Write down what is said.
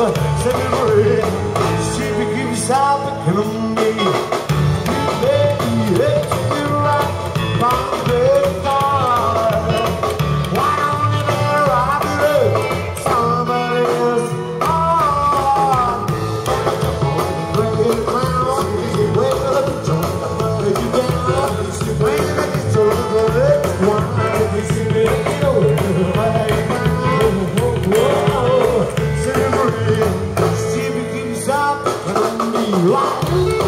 it doing down. Stop killing 辣。